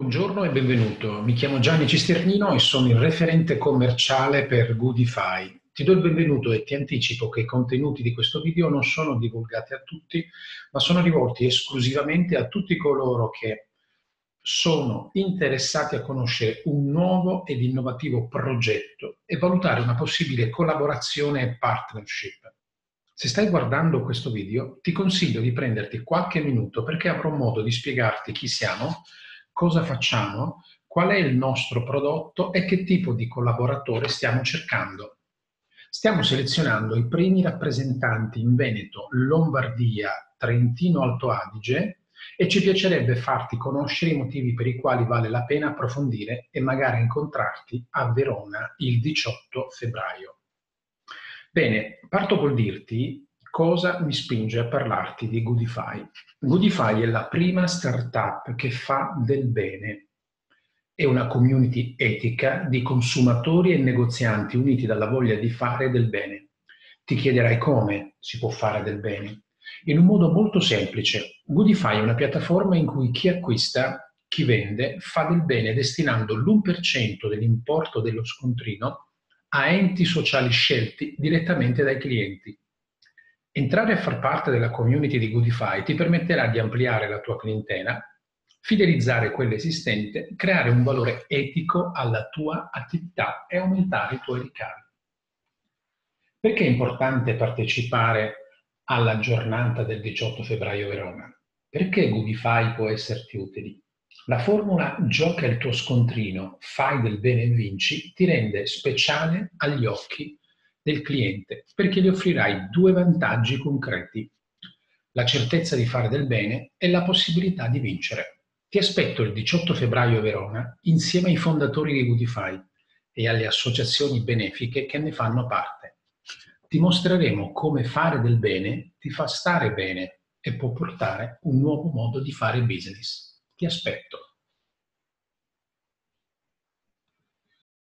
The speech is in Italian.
Buongiorno e benvenuto. Mi chiamo Gianni Cisternino e sono il referente commerciale per Goodify. Ti do il benvenuto e ti anticipo che i contenuti di questo video non sono divulgati a tutti, ma sono rivolti esclusivamente a tutti coloro che sono interessati a conoscere un nuovo ed innovativo progetto e valutare una possibile collaborazione e partnership. Se stai guardando questo video, ti consiglio di prenderti qualche minuto perché avrò modo di spiegarti chi siamo, cosa facciamo, qual è il nostro prodotto e che tipo di collaboratore stiamo cercando. Stiamo selezionando i primi rappresentanti in Veneto, Lombardia, Trentino Alto Adige e ci piacerebbe farti conoscere i motivi per i quali vale la pena approfondire e magari incontrarti a Verona il 18 febbraio. Bene, parto col dirti cosa mi spinge a parlarti di Goodify. Goodify è la prima startup che fa del bene. È una community etica di consumatori e negozianti uniti dalla voglia di fare del bene. Ti chiederai come si può fare del bene. In un modo molto semplice, Goodify è una piattaforma in cui chi acquista, chi vende, fa del bene destinando l'1% dell'importo dello scontrino a enti sociali scelti direttamente dai clienti. Entrare a far parte della community di Goodify ti permetterà di ampliare la tua clientela, fidelizzare quella esistente, creare un valore etico alla tua attività e aumentare i tuoi ricavi. Perché è importante partecipare alla giornata del 18 febbraio Verona? Perché Goodify può esserti utile? La formula gioca il tuo scontrino, fai del bene e vinci ti rende speciale agli occhi del cliente perché gli offrirai due vantaggi concreti. La certezza di fare del bene e la possibilità di vincere. Ti aspetto il 18 febbraio a Verona insieme ai fondatori di Goodify e alle associazioni benefiche che ne fanno parte. Ti mostreremo come fare del bene ti fa stare bene e può portare un nuovo modo di fare business. Ti aspetto.